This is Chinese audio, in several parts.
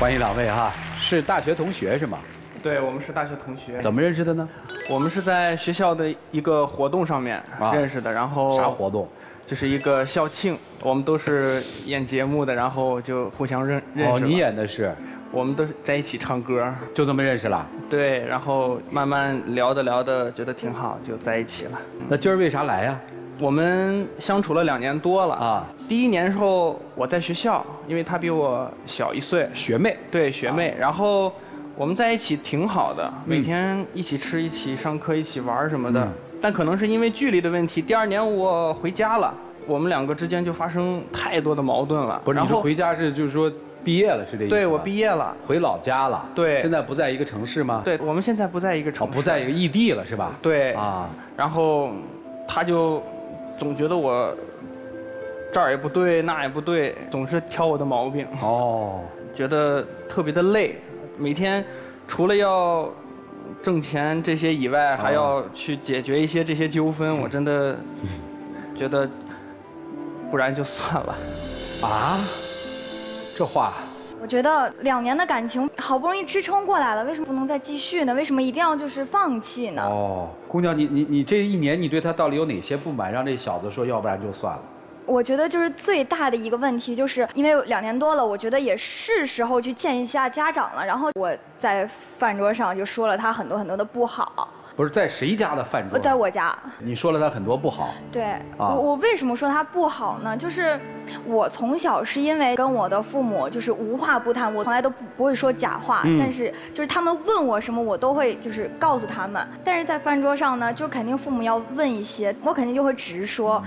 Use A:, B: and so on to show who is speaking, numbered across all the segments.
A: 欢迎两位哈，是大学同学是吗？
B: 对，我们是大学同学。
A: 怎么认识的呢？
B: 我们是在学校的一个活动上面
A: 啊
B: 认识的，然后
A: 啥活动？
B: 就是一个校庆，我们都是演节目的，然后就互相认认识
A: 哦，你演的是，
B: 我们都是在一起唱歌，
A: 就这么认识了。
B: 对，然后慢慢聊着聊着觉得挺好，就在一起了。
A: 那今儿为啥来呀？
B: 我们相处了两年多了
A: 啊，
B: 第一年时候我在学校，因为她比我小一岁，
A: 学妹。
B: 对学妹，然后我们在一起挺好的，
A: 嗯
B: 每天一起吃、一起上课、一起玩什么的。
A: 嗯
B: 但可能是因为距离的问题，第二年我回家了，我们两个之间就发生太多的矛盾了。
A: 不是，你回家是就是说毕业了是这意思？
B: 对我毕业了，
A: 回老家了。
B: 对
A: 现在不在一个城市吗？。
B: 对我们现在不在一个
A: 哦，
B: 城市，
A: 不在一个异地了是吧？
B: 对
A: 啊，
B: 然后他就总觉得我这儿也不对，那也不对，总是挑我的毛病，
A: 哦，
B: 觉得特别的累，每天除了要挣钱这些以外，还要去解决一些这些纠纷，我真的觉得，不然就算了。
A: 啊，这话
C: 我觉得两年的感情好不容易支撑过来了，为什么不能再继续呢？为什么一定要就是放弃呢？
A: 哦，姑娘，你你你这一年你对他到底有哪些不满，让这小子说要不然就算了？
C: 我觉得就是最大的一个问题，就是因为两年多了，我觉得也是时候去见一下家长了。然后我在饭桌上就说了他很多很多的不好，
A: 不是在谁家的饭桌？
C: 在我家。
A: 你说了他很多不好。
C: 对，
A: 啊
C: 我我为什么说他不好呢？就是我从小是因为跟我的父母就是无话不谈，我从来都不不会说假话，
A: 嗯
C: 但是就是他们问我什么，我都会就是告诉他们。但是在饭桌上呢，就肯定父母要问一些，我肯定就会直说，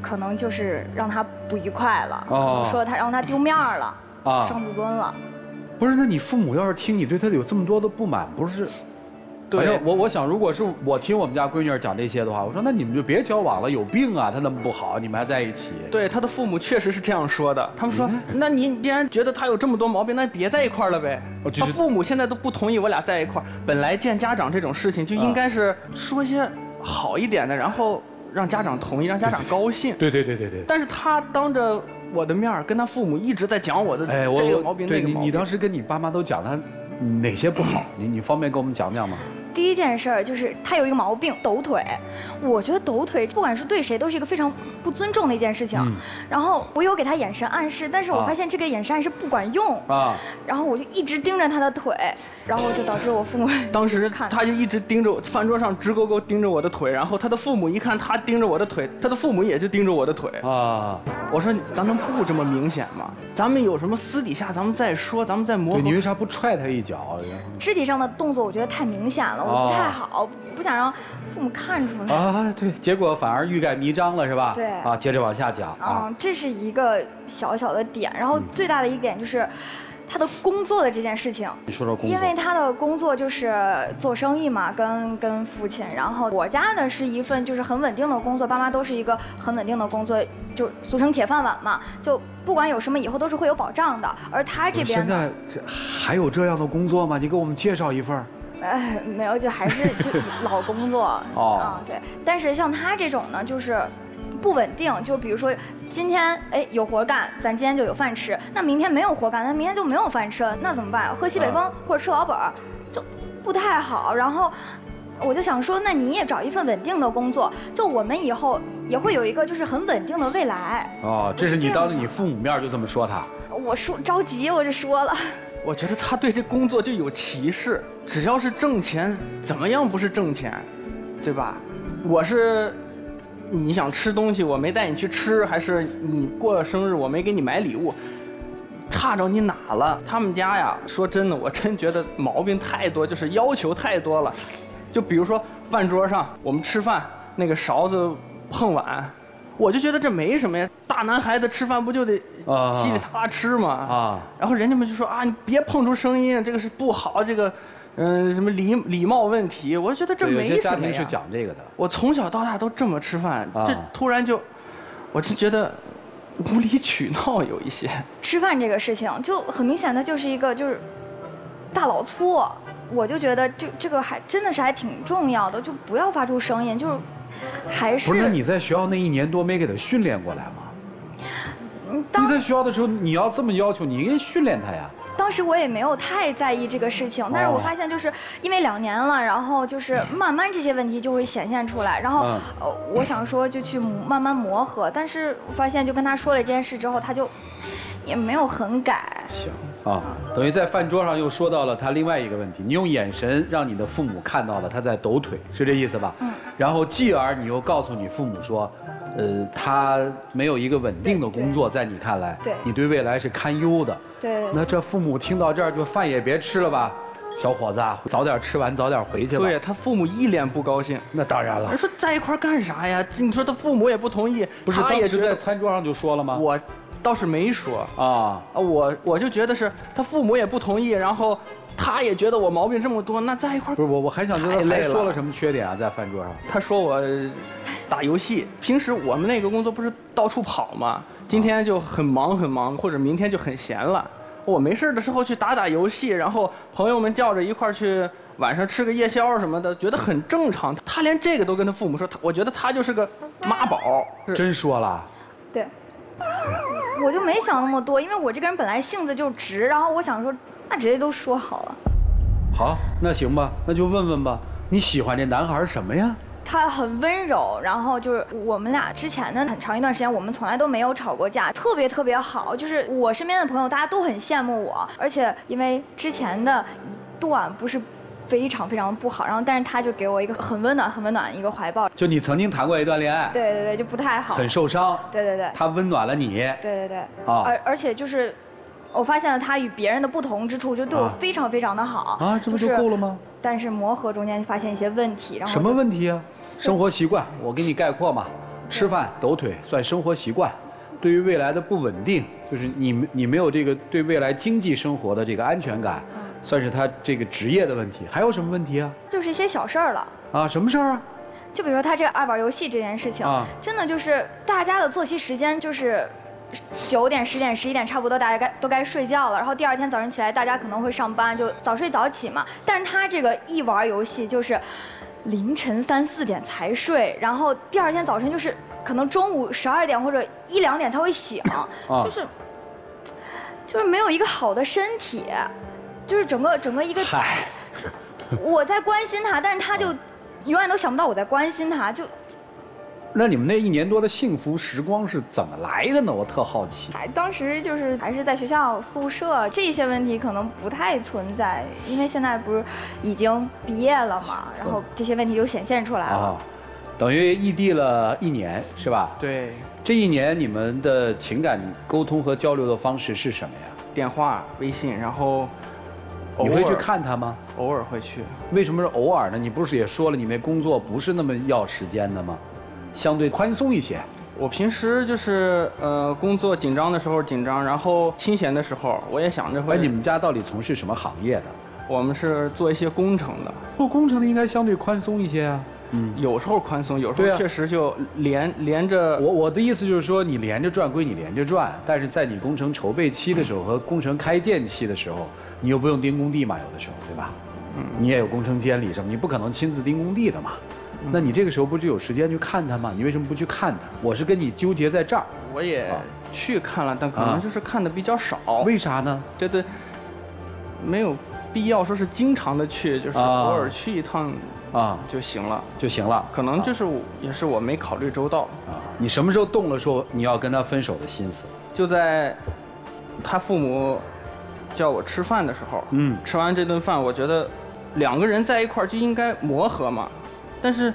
C: 可能就是让他不愉快了，
A: 哦
C: 说他让他丢面儿了，
A: 啊
C: 伤自尊了。
A: 不是，那你父母要是听你对他有这么多的不满，不是？反
B: 对
A: 正我我想，如果是我听我们家闺女儿讲这些的话，我说那你们就别交往了，有病啊！他那么不好，你们还在一起？
B: 对她的父母确实是这样说的，他们说，
A: 嗯
B: 那你既然觉得她有这么多毛病，那别在一块儿了呗她。父母现在都不同意我俩在一块儿，本来见家长这种事情就应该是说一些好一点的，然后让家长同意，让家长高兴。
A: 对对对对对。
B: 但是他当着我的面儿跟他父母一直在讲我的
A: 哎，我我
B: 这个毛病
A: 对你
B: 那个毛病。
A: 你当时跟你爸妈都讲他哪些不好？你你方便给我们讲讲吗？
C: 第一件事儿就是他有一个毛病，抖腿。我觉得抖腿，不管是对谁，都是一个非常不尊重的一件事情。
A: 嗯
C: 然后我有给他眼神暗示，但是我
A: 啊
C: 发现这个眼神暗示不管用。
A: 啊，
C: 然后我就一直盯着他的腿，然后就导致我父母
B: 当时
C: 看
B: 他就一直盯着我，饭桌上直勾勾盯着我的腿，然后他的父母一看他盯着我的腿，他的父母也就盯着我的腿。
A: 啊，
B: 我说咱能不这么明显吗？咱们有什么私底下咱们再说，咱们再磨合
A: 你。为啥不踹他一脚？
C: 肢体上的动作，我觉得太明显了，我不太好，不想让父母看出来。
A: 啊，对，结果反而欲盖弥彰了，是吧？
C: 对
A: 啊，接着往下讲啊。
C: 嗯，这是一个小小的点，然后最大的一点就是。他的工作的这件事情，
A: 你说说工作。
C: 因为他的工作就是做生意嘛，跟跟父亲。然后我家呢是一份就是很稳定的工作，爸妈都是一个很稳定的工作，就俗称铁饭碗嘛，就不管有什么以后都是会有保障的。而他这边
A: 现，在还有这样的工作吗？你给我们介绍一份儿。
C: 哎，没有，就还是 就老工作。
A: 哦
C: 啊，对。但是像他这种呢，就是不稳定。就比如说今天哎有活干，咱今天就有饭吃；那明天没有活干，那明天就没有饭吃，那怎么办？喝西北风、
A: 啊
C: 或者吃老本儿，就不太好。然后。我就想说，那你也找一份稳定的工作，就我们以后也会有一个就是很稳定的未来。
A: 哦，这是你当着你父母面就这么说他。
C: 我说着急，我就说了。
B: 我觉得他对这工作就有歧视，只要是挣钱，怎么样不是挣钱，对吧？我是你想吃东西，我没带你去吃，还是你过生日我没给你买礼物，差着你哪了？他们家呀，说真的，我真觉得毛病太多，就是要求太多了。就比如说饭桌上我们吃饭，那个勺子碰碗。我就觉得这没什么呀，大男孩子吃饭不就得
A: 啊
B: 稀里擦啦吃吗？
A: 啊
B: 然后人家们就说啊，你别碰出声音，这个是不好，这个，嗯、什么礼礼貌问题。我觉得这
A: 对有
B: 没
A: 些家庭是
B: 什么呀。
A: 讲这个的。
B: 我从小到大都这么吃饭，
A: 啊
B: 这突然就，我就觉得无理取闹有一些。
C: 吃饭这个事情，就很明显的就是一个就是大老粗，我就觉得这这个还真的是还挺重要的，就不要发出声音，就是还是
A: 不是，那你在学校那一年多没给他训练过来吗？你在学校的时候，你要这么要求，你应该训练他呀。
C: 当当时我也没有太在意这个事情，但是我
A: 哦
C: 发现就是因为两年了，然后就是 慢慢这些问题就会显现出来，然后
A: 嗯
C: 呃，我想说就去慢慢磨合，但是我发现就跟他说了一件事之后，他就也没有很改。
A: 行啊，等于在饭桌上又说到了他另外一个问题，你用眼神让你的父母看到了他在抖腿，是这意思吧？
C: 嗯。
A: 然后继而你又告诉你父母说，呃，他没有一个稳定的工作，在你看来，
C: 对
A: 你对未来是堪忧的。
C: 对，
A: 那这父母听到这儿就饭也别吃了吧，小伙子啊，早点吃完早点回去吧。
B: 对，他父母一脸不高兴。
A: 那当然了
B: 人，说在一块儿干啥呀？你说他父母也不同意，
A: 不是当时在
B: 他也觉得
A: 餐桌上就说了吗？
B: 我倒是没说
A: 啊，
B: 啊，我我就觉得是他父母也不同意，然后他也觉得我毛病这么多，那在一块儿
A: 不是我，我还想知道他说了什么缺点啊，在饭桌上。
B: 他说我打游戏，平时我们那个工作不是到处跑吗？今天就很忙很忙，或者明天就很闲了。我没事的时候去打打游戏，然后朋友们叫着一块儿去晚上吃个夜宵什么的，觉得很正常。他连这个都跟他父母说，他我觉得他就是个妈宝。
A: 真说了，
C: 对，我就没想那么多，因为我这个人本来性子就直，然后我想说，那直接都说好了。
A: 好，那行吧，那就问问吧，你喜欢这男孩什么呀？
C: 他很温柔，然后就是我们俩之前的很长一段时间，我们从来都没有吵过架，特别特别好。就是我身边的朋友，大家都很羡慕我，而且因为之前的一段不是非常非常不好，然后但是他就给我一个很温暖、很温暖的一个怀抱。
A: 就你曾经谈过一段恋爱，
C: 对对对，就不太好。
A: 很受伤，
C: 对对对
A: 他温暖了你，
C: 对对对，
A: 啊
C: 而而且就是。我发现了他与别人的不同之处，就对我
A: 啊
C: 非常非常的好
A: 啊，这不就是够了吗？
C: 但是磨合中间就发现一些问题，然后
A: 什么问题啊？生活习惯，我给你概括嘛，吃饭抖腿算生活习惯。对于未来的不稳定，就是你你没有这个对未来经济生活的这个安全感，
C: 嗯
A: 算是他这个职业的问题。还有什么问题啊？
C: 就是一些小事儿了。
A: 啊，什么事儿啊？
C: 就比如说他这个爱玩游戏这件事情，
A: 啊
C: 真的就是大家的作息时间就是九点、十点、十一点，差不多大家该都该睡觉了。然后第二天早上起来，大家可能会上班，就早睡早起嘛。但是他这个一玩游戏就是凌晨三四点才睡，然后第二天早晨就是可能中午十二点或者一两点才会醒，就是就是没有一个好的身体，就是整个整个一个
A: 嗨，
C: 我在关心他，但是他就永远都想不到我在关心他，就
A: 那你们那一年多的幸福时光是怎么来的呢？我特好奇。
C: 还当时就是还是在学校宿舍，这些问题可能不太存在，因为现在不是已经毕业了嘛，然后这些问题就显现出来了。
A: 啊，等于异地了一年是吧？
B: 对，
A: 这一年你们的情感沟通和交流的方式是什么呀？
B: 电话、微信，然后偶
A: 你会去看他吗？
B: 偶尔会去。
A: 为什么是偶尔呢？你不是也说了，你那工作不是那么要时间的吗？相对宽松一些。
B: 我平时就是呃工作紧张的时候紧张，然后清闲的时候我也想着会。
A: 哎，你们家到底从事什么行业的？
B: 我们是做一些工程的，
A: 做工程的应该相对宽松一些啊。嗯，
B: 有时候宽松，有时候确实就连连着。
A: 我我的意思就是说，你连着转归你连着转，但是在你工程筹备期的时候和工程开建期的时候，你又不用盯工地嘛，有的时候，对吧？
B: 嗯
A: 你也有工程监理什么，你不可能亲自盯工地的嘛。那你这个时候不就有时间去看他吗？你为什么不去看他？我是跟你纠结在这儿，
B: 我也
A: 啊
B: 去看了，但可
A: 啊
B: 能就是看的比较少，
A: 为啥呢？
B: 觉得没有必要说是经常的去，就是
A: 啊
B: 偶尔去一趟
A: 啊
B: 就行了。
A: 就行了。
B: 可能就是我也是我没考虑周到，
A: 啊，你什么时候动了说你要跟他分手的心思？
B: 就在他父母叫我吃饭的时候，
A: 嗯
B: 吃完这顿饭，我觉得两个人在一块儿就应该磨合嘛，但是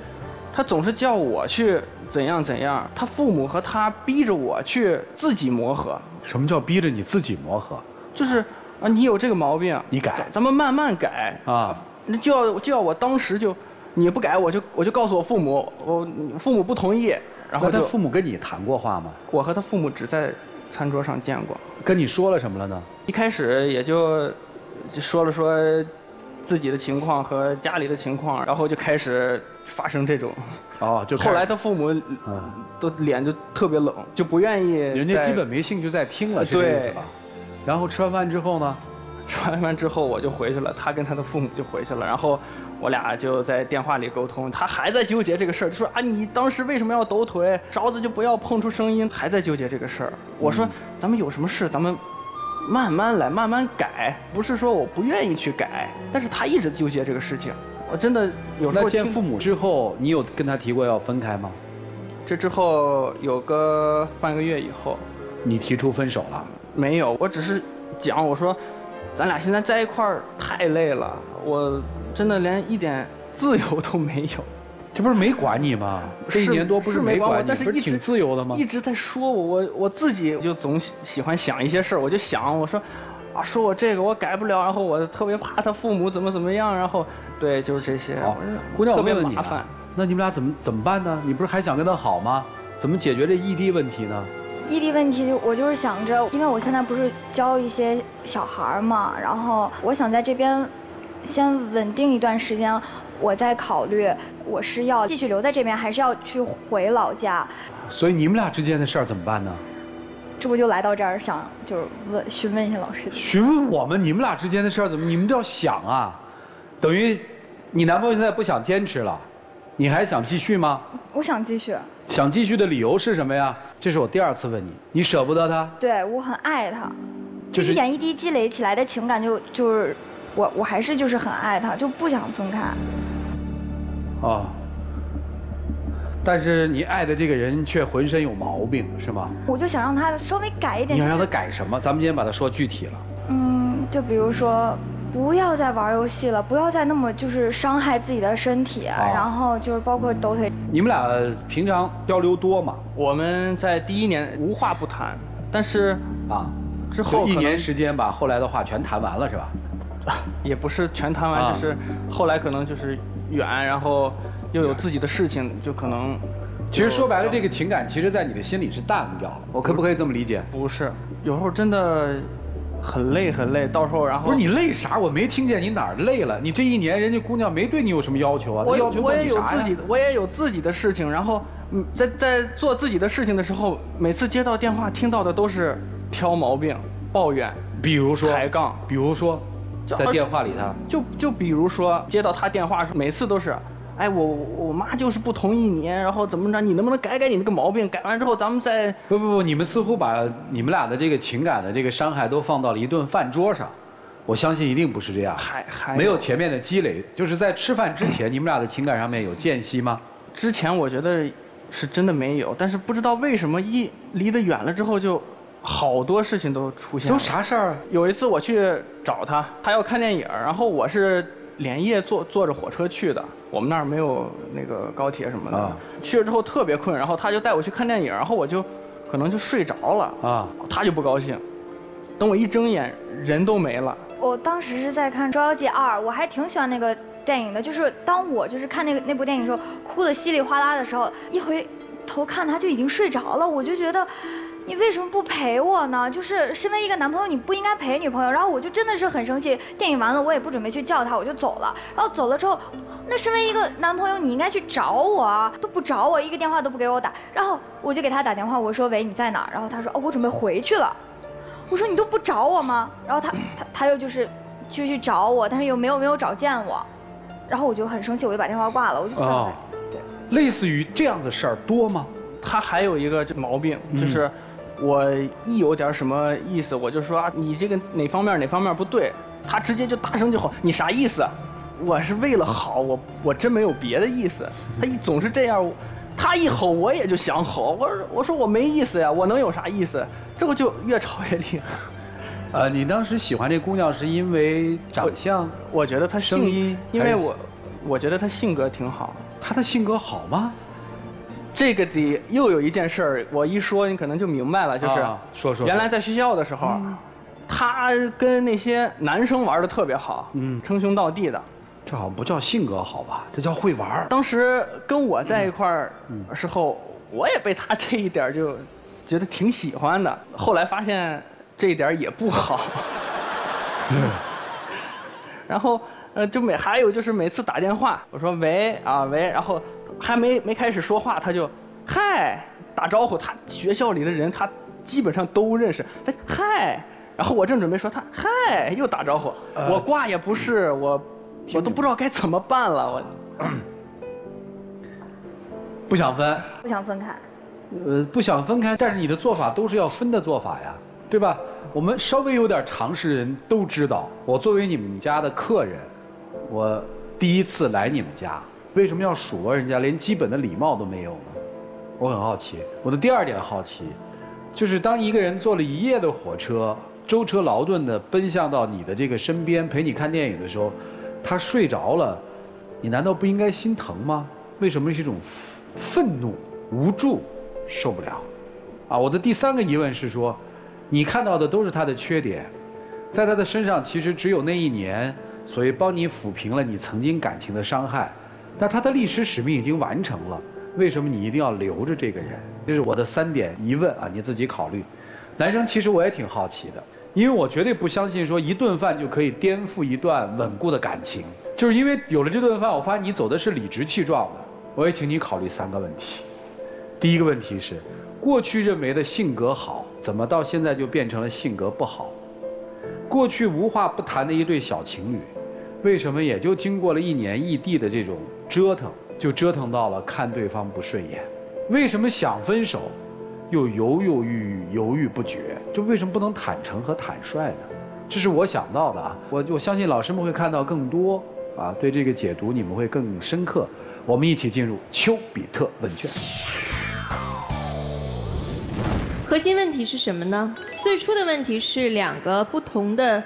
B: 他总是叫我去怎样怎样，他父母和他逼着我去自己磨合，
A: 什么叫逼着你自己磨合
B: 就是啊，你有这个毛病，
A: 你改
B: 咱咱们慢慢改，
A: 啊？
B: 那就要就要我当时就，你不改我就我就告诉我父母，我父母不同意，然后
A: 他父母跟你谈过话吗？
B: 我和他父母只在餐桌上见过，
A: 跟你说了什么了呢？
B: 一开始也就就说了说自己的情况和家里的情况，然后就开始发生这种。
A: 哦，就
B: 后来他父母
A: 嗯
B: 都脸就特别冷，就不愿意。
A: 人家基本没兴趣再听了，是这意思吧？然后吃完饭之后呢？
B: 吃完饭之后我就回去了，他跟他的父母就回去了，然后我俩就在电话里沟通，他还在纠结这个事儿，就说啊你当时为什么要抖腿，勺子就不要碰出声音，还在纠结这个事儿。我说咱们有什么事咱们慢慢来，慢慢改，不是说我不愿意去改，但是他一直纠结这个事情，我真的有时候那
A: 见父母之后，你有跟他提过要分开吗？
B: 这之后有个半个月以后，
A: 你提出分手了？
B: 没有，我只是讲我说，咱俩现在在一块儿太累了，我真的连一点自由都没有。
A: 这不是没管你吗？这一年多不
B: 是没管
A: 你，不是挺
B: 但是一直
A: 自由的吗
B: 一？直在说我，我我自己就总喜喜欢想一些事儿，我就想我说，啊，说我这个我改不了，然后我特别怕他父母怎么怎么样，然后对，就是这些，
A: 好，姑娘，我
B: 特别
A: 问问你啊
B: 麻烦。，
A: 那你们俩怎么怎么办呢？你不是还想跟他好吗？怎么解决这异地问题呢？
C: 异地问题，我就是想着，因为我现在不是教一些小孩儿嘛，然后我想在这边先稳定一段时间，我在考虑我是要继续留在这边，还是要去回老家。
A: 所以你们俩之间的事儿怎么办呢？
C: 这不就来到这儿想就是问询问一下老师。
A: 询问我们你们俩之间的事儿怎么，你们都要想啊。等于你男朋友现在不想坚持了，你还想继续吗？
C: 我想继续，
A: 想继续的理由是什么呀？这是我第二次问你，你舍不得他？
C: 对我很爱他，
A: 就
C: 就是一点一滴积累起来的情感就就是我我还是就是很爱他，就不想分开。
A: 啊。但是你爱的这个人却浑身有毛病，是吗？
C: 我就想让他稍微改一点。
A: 你想让他改什么？咱们今天把它说具体了。
C: 嗯，就比如说，不要再玩游戏了，不要再那么就是伤害自己的身体，
A: 啊
C: 然后就是包括抖腿。
A: 你们俩平常交流多吗？
B: 我们在第一年无话不谈，但是
A: 啊，
B: 之后
A: 一年时间把后来的话全谈完了，是吧？
B: 也不是全谈完，
A: 啊
B: 就是后来可能就是远，然后又有自己的事情，就可能
A: 其实说白了，这个情感其实在你的心里是淡掉了。我可不可以这么理解？
B: 不是，有时候真的很累很累，到时候然后
A: 不是你累啥？我没听见你哪儿累了。你这一年人家姑娘没对你有什么要求啊？
B: 我
A: 她要求
B: 我也有自己的，我也有自己的事情，然后嗯，在在做自己的事情的时候，每次接到电话听到的都是挑毛病、抱怨、
A: 比如说
B: 抬杠，
A: 比如说，
B: 就
A: 在电话里头
B: 就就比如说接到他电话时，每次都是，哎，我我妈就是不同意你，然后怎么着，你能不能改改你那个毛病？改完之后咱们再
A: 不不不，你们似乎把你们俩的这个情感的这个伤害都放到了一顿饭桌上。我相信一定不是这样，
B: 还还
A: 没有前面的积累，就是在吃饭之前，你们俩的情感上面有间隙吗？
B: 之前我觉得是真的没有，但是不知道为什么一离得远了之后，就好多事情都出现了。
A: 都啥事儿啊？
B: 有一次我去找他，他要看电影，然后我是连夜坐坐着火车去的，我们那儿没有那个高铁什么的。
A: 啊
B: 去了之后特别困，然后他就带我去看电影，然后我就可能就睡着了，
A: 啊，
B: 他就不高兴。等我一睁眼，人都没了。
C: 我当时是在看《捉妖记二》，我还挺喜欢那个电影的。就是当我就是看那个那部电影的时候，哭得稀里哗啦的时候，一回头看他就已经睡着了，我就觉得。你为什么不陪我呢？就是身为一个男朋友，你不应该陪女朋友。然后我就真的是很生气。电影完了，我也不准备去叫他，我就走了。然后走了之后，那身为一个男朋友，你应该去找我啊，都不找我，一个电话都不给我打。然后我就给他打电话，我说喂，你在哪儿？然后他说哦，我准备回去了。我说你都不找我吗？然后他他他又就是就去找我，但是又没有没有找见我，然后我就很生气，我就把电话挂了，我就不知道
A: 哦
C: 该
A: 类似于这样的事儿多吗？
B: 他还有一个这毛病，
A: 嗯
B: 就是我一有点什么意思，我就说啊，你这个哪方面哪方面不对，他直接就大声就吼，你啥意思？我是为了好，我我真没有别的意思。他一总是这样，他一吼我也就想吼，我说我说我没意思呀，我能有啥意思？这个就越吵越厉害。
A: 呃，你当时喜欢这姑娘是因为长相，
B: 我觉得她性
A: 声音
B: 因为我我觉得她性格挺好。
A: 她的性格好吗？
B: 这个得又有一件事儿，我一说你可能就明白了，就是、
A: 啊说说
B: 原来在学校的时候，他跟那些男生玩的特别好，
A: 嗯
B: 称兄道弟的。
A: 这好像不叫性格好吧？这叫会玩儿。
B: 当时跟我在一块儿
A: 嗯
B: 时候，我也被他这一点就觉得挺喜欢的。后来发现这一点也不好。然后呃，就每还有就是每次打电话，我说喂啊喂，然后还没没开始说话，他就嗨打招呼。他学校里的人他基本上都认识，他嗨。然后我正准备说他嗨又打招呼，
A: 呃
B: 我挂也不是，我我都不知道该怎么办了，我。
A: 不想分，
C: 不想分开。
A: 呃，不想分开，但是你的做法都是要分的做法呀。对吧？我们稍微有点常识人都知道，我作为你们家的客人，我第一次来你们家，为什么要数落人家，连基本的礼貌都没有呢？我很好奇。我的第二点好奇，就是当一个人坐了一夜的火车，舟车劳顿的奔向到你的这个身边陪你看电影的时候，他睡着了，你难道不应该心疼吗？为什么是一种愤怒、无助、受不了？啊，我的第三个疑问是说，你看到的都是他的缺点，在他的身上其实只有那一年，所以帮你抚平了你曾经感情的伤害，但他的历史使命已经完成了，为什么你一定要留着这个人？这是我的三点疑问啊，你自己考虑。男生其实我也挺好奇的，因为我绝对不相信说一顿饭就可以颠覆一段稳固的感情，就是因为有了这顿饭，我发现你走的是理直气壮的。我也请你考虑三个问题，第一个问题是。过去认为的性格好，怎么到现在就变成了性格不好？过去无话不谈的一对小情侣，为什么也就经过了一年异地的这种折腾，就折腾到了看对方不顺眼？为什么想分手，又犹犹豫豫、犹豫不决？就为什么不能坦诚和坦率呢？这是我想到的啊！我我相信老师们会看到更多啊，对这个解读你们会更深刻。我们一起进入丘比特问卷。
D: 核心问题是什么呢？最初的问题是两个不同的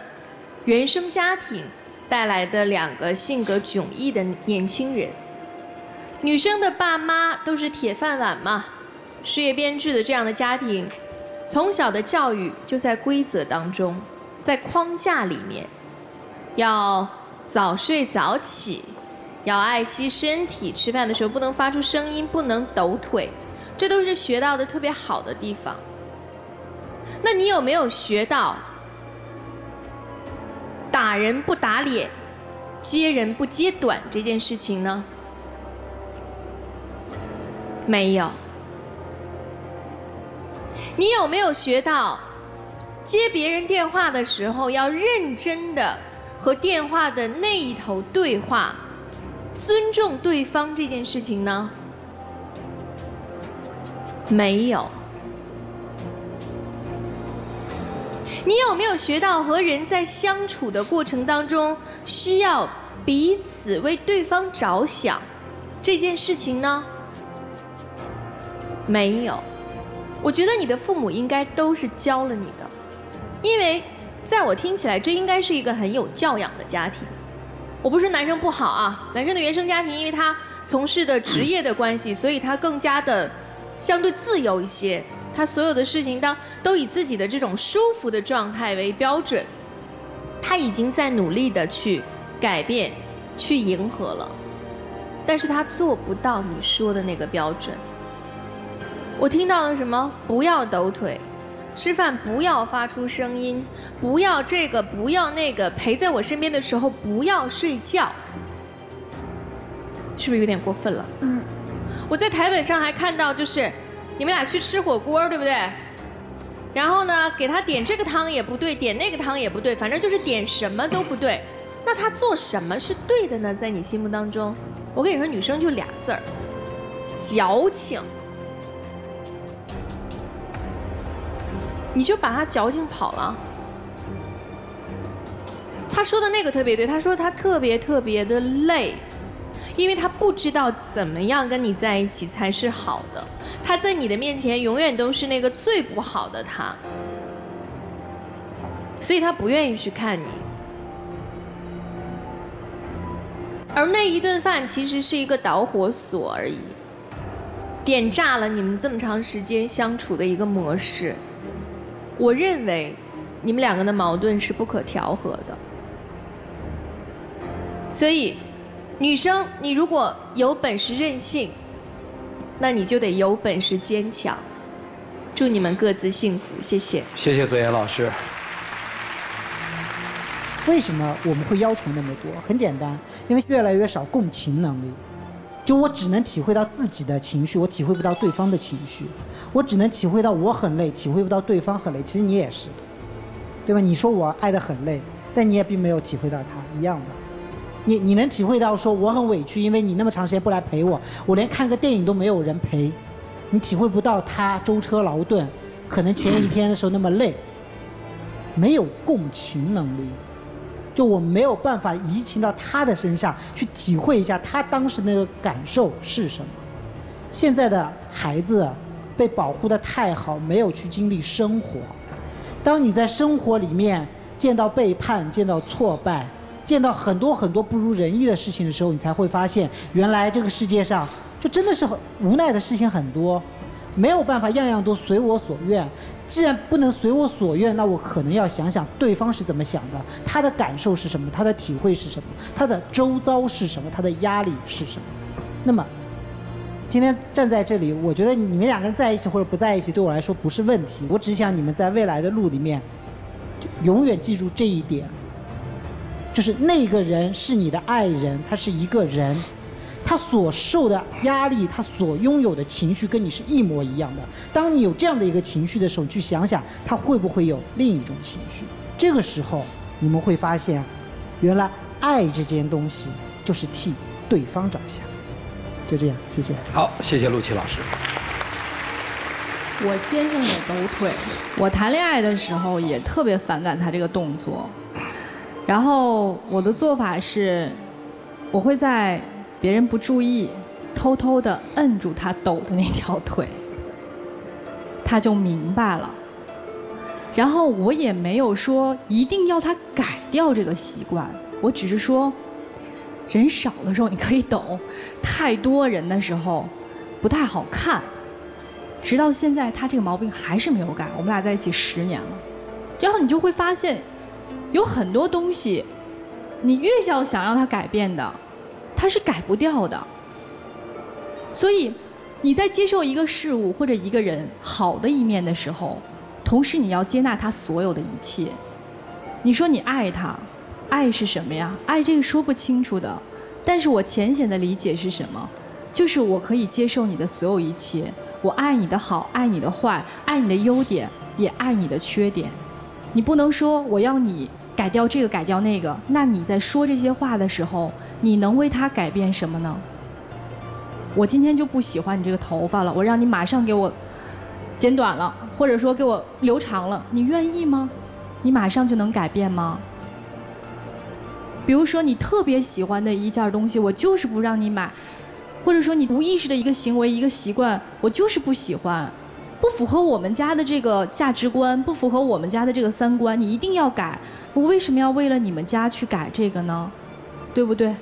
D: 原生家庭带来的两个性格迥异的年轻人。女生的爸妈都是铁饭碗嘛，事业编制的这样的家庭，从小的教育就在规则当中，在框架里面，要早睡早起，要爱惜身体，吃饭的时候不能发出声音，不能抖腿，这都是学到的特别好的地方。那你有没有学到打人不打脸，揭人不揭短这件事情呢？没有。你有没有学到接别人电话的时候要认真的和电话的那一头对话，尊重对方这件事情呢？没有。你有没有学到和人在相处的过程当中，需要彼此为对方着想这件事情呢？没有。我觉得你的父母应该都是教了你的，因为在我听起来，这应该是一个很有教养的家庭。我不是男生不好啊，男生的原生家庭，因为他从事的职业的关系，所以他更加的相对自由一些。他所有的事情，当都以自己的这种舒服的状态为标准，他已经在努力的去改变，去迎合了，但是他做不到你说的那个标准。我听到了什么？不要抖腿，吃饭不要发出声音，不要这个，不要那个，陪在我身边的时候不要睡觉，是不是有点过分了？嗯，我在台本上还看到就是。你们俩去吃火锅，对不对？然后呢，给他点这个汤也不对，点那个汤也不对，反正就是点什么都不对。那他做什么是对的呢？在你心目当中，我跟你说，女生就俩字儿：矫情。你就把他矫情跑了。他说的那个特别对，他说他特别特别的累。因为他不知道怎么样跟你在一起才是好的，他在你的面前永远都是那个最不好的他，所以他不愿意去看你。而那一顿饭其实是一个导火索而已，点炸了你们这么长时间相处的一个模式。我认为，你们两个的矛盾是不可调和的，所以。女生，你如果有本事任性，那你就得有本事坚强。祝你们各自幸福，谢谢。
A: 谢谢左岩老师。
E: 为什么我们会要求那么多？很简单，因为越来越少共情能力。就我只能体会到自己的情绪，我体会不到对方的情绪。我只能体会到我很累，体会不到对方很累。其实你也是，对吧？你说我爱的很累，但你也并没有体会到他一样的。你你能体会到说我很委屈，因为你那么长时间不来陪我，我连看个电影都没有人陪，你体会不到他舟车劳顿，可能前一天的时候那么累，没有共情能力，就我没有办法移情到他的身上去体会一下他当时那个感受是什么。现在的孩子被保护的太好，没有去经历生活。当你在生活里面见到背叛、见到挫败、见到很多很多不如人意的事情的时候，你才会发现，原来这个世界上就真的是很无奈的事情很多，没有办法样样都随我所愿。既然不能随我所愿，那我可能要想想对方是怎么想的，他的感受是什么，他的体会是什么，他的周遭是什么，他的压力是什么。那么，今天站在这里，我觉得你们两个人在一起或者不在一起，对我来说不是问题。我只想你们在未来的路里面，永远记住这一点，就是那个人是你的爱人，他是一个人，他所受的压力，他所拥有的情绪跟你是一模一样的。当你有这样的一个情绪的时候，你去想想他会不会有另一种情绪。这个时候，你们会发现，原来爱这件东西就是替对方着想。就这样，谢谢。
A: 好，谢谢陆琪老师。
F: 我先生也抖腿，我谈恋爱的时候也特别反感他这个动作。然后我的做法是，我会在别人不注意，偷偷的摁住他抖的那条腿，他就明白了。然后我也没有说一定要他改掉这个习惯，我只是说，人少的时候你可以抖，太多人的时候不太好看。直到现在，他这个毛病还是没有改。我们俩在一起十年了，然后你就会发现，有很多东西，你越要想让他改变的，他是改不掉的。所以，你在接受一个事物或者一个人好的一面的时候，同时你要接纳他所有的一切。你说你爱他，爱是什么呀？爱这个说不清楚的，但是我浅显的理解是什么？就是我可以接受你的所有一切。我爱你的好，爱你的坏，爱你的优点，也爱你的缺点。你不能说我要你改掉这个，改掉那个。那你在说这些话的时候，你能为他改变什么呢？我今天就不喜欢你这个头发了，我让你马上给我剪短了，或者说给我留长了，你愿意吗？你马上就能改变吗？比如说你特别喜欢的一件东西，我就是不让你买。或者说你无意识的一个行为、一个习惯，我就是不喜欢，不符合我们家的这个价值观，不符合我们家的这个三观，你一定要改。我为什么要为了你们家去改这个呢？对不对？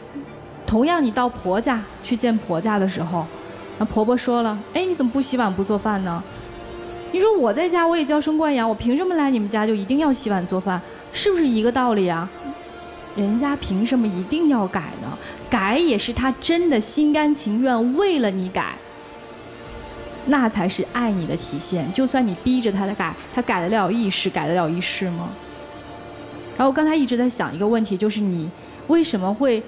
F: 同样，你到婆家去见婆家的时候，那婆婆说了：“哎，你怎么不洗碗不做饭呢？”你说我在家我也娇生惯养，我凭什么来你们家就一定要洗碗做饭？是不是一个道理啊？人家凭什么一定要改呢？改也是他真的心甘情愿为了你改，那才是爱你的体现。就算你逼着他的改，他改得了一时，改得了一世吗？然后我刚才一直在想一个问题，就是你为什么会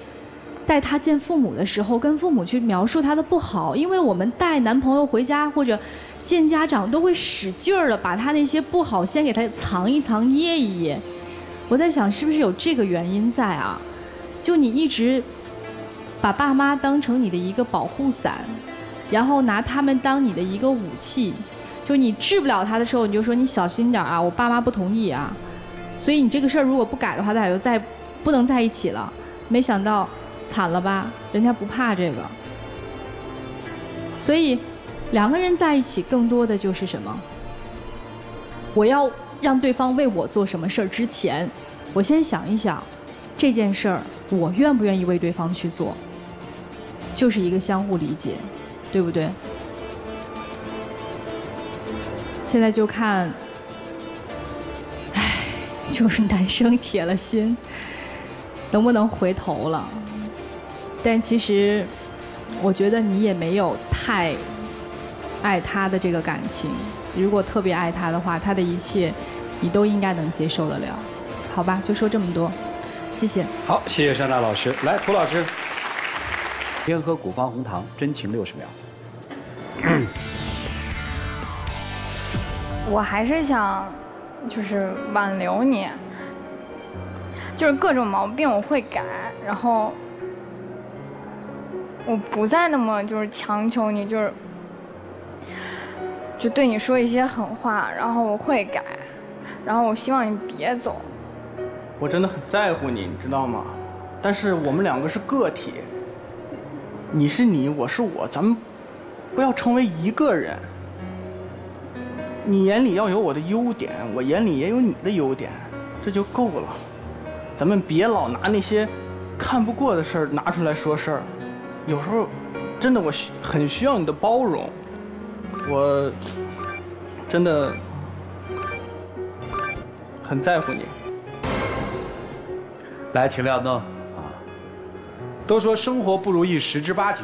F: 带他见父母的时候，跟父母去描述他的不好？因为我们带男朋友回家或者见家长，都会使劲儿的把他那些不好先给他藏一藏、掖一掖。我在想，是不是有这个原因在啊？就你一直把爸妈当成你的一个保护伞，然后拿他们当你的一个武器。就你治不了他的时候，你就说你小心点啊，我爸妈不同意啊。所以你这个事儿如果不改的话，咱俩就再不能在一起了。没想到惨了吧？人家不怕这个。所以两个人在一起，更多的就是什么？我要。让对方为我做什么事儿之前，我先想一想，这件事儿我愿不愿意为对方去做，就是一个相互理解，对不对？现在就看，唉，就是男生铁了心，能不能回头了？但其实，我觉得你也没有太爱他的这个感情。如果特别爱他的话，他的一切。你都应该能接受得了，好吧？就说这么多，谢谢。
A: 好，谢谢珊娜老师。来，涂老师，天喝古方红糖真情六十秒。
C: 我还是想，就是挽留你，就是各种毛病我会改，然后我不再那么就是强求你，就是就对你说一些狠话，然后我会改。然后我希望你别走。
B: 我真的很在乎你，你知道吗？但是我们两个是个体，你是你，我是我，咱们不要成为一个人。你眼里要有我的优点，我眼里也有你的优点，这就够了。咱们别老拿那些看不过的事儿拿出来说事儿。有时候，真的我需很需要你的包容。我真的很在乎你。
A: 来，请亮灯！都说生活不如意十之八九，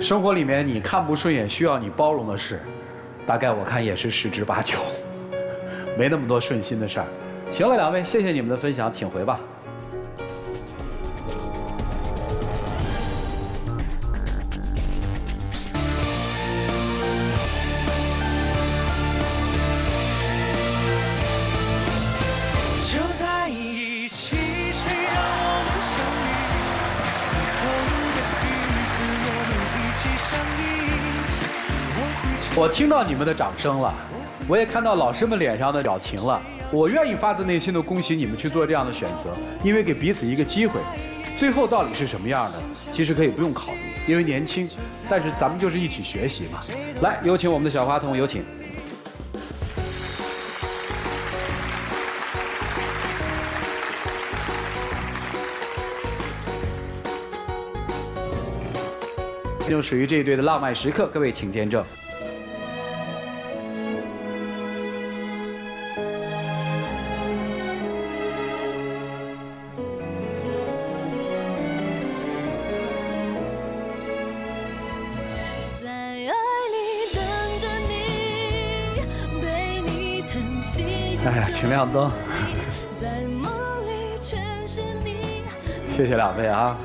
A: 生活里面你看不顺眼、需要你包容的事，大概我看也是十之八九，没那么多顺心的事儿。行了，两位，谢谢你们的分享，请回吧。听到你们的掌声了，我也看到老师们脸上的表情了。我愿意发自内心的恭喜你们去做这样的选择，因为给彼此一个机会。最后到底是什么样的，其实可以不用考虑，因为年轻。但是咱们就是一起学习嘛。来，有请我们的小花童，有请。就属于这一对的浪漫时刻，各位请见证。哎呀，请亮灯，
G: 在梦里全是你。
A: 谢谢两位啊。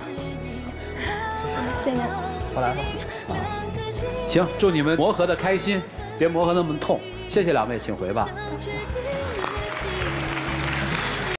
C: 谢谢。
B: 我来吧。
A: 行，祝你们磨合的开心，别磨合那么痛。谢谢两位，请回吧。